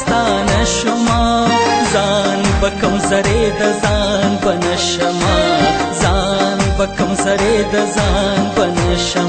ستانه شما ځان په کم زره د ځان په نشما ځان په کم زره د ځان په نشما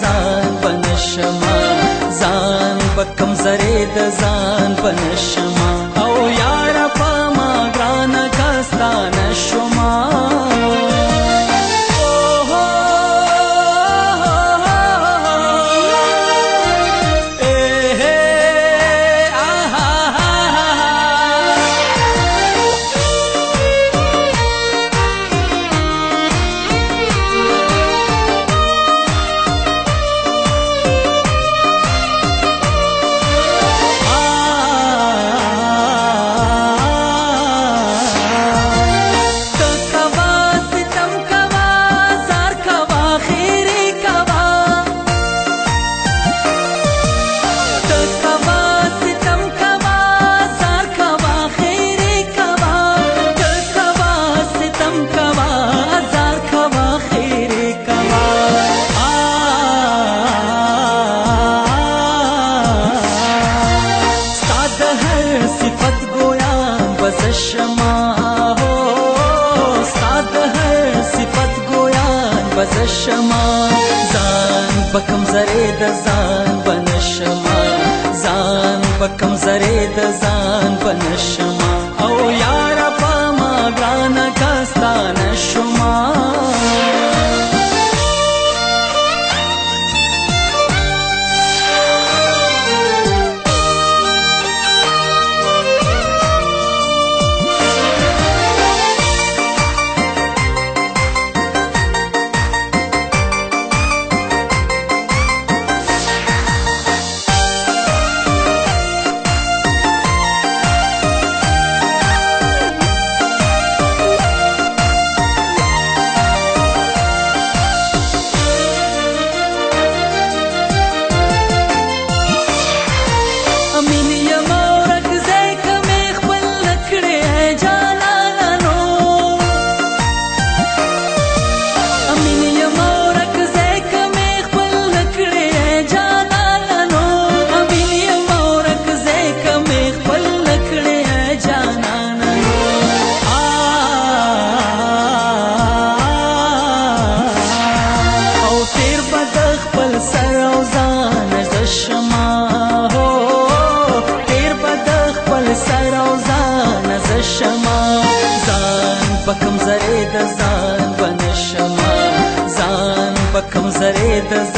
ځان پنشما ځان په کمزرې د ځان پنشما هر صفت گویا بزش ما هو ساد هر صفت گویا بزش ما زان بکم زری د زان بنشما زان بکم زری د زان بنشما Does.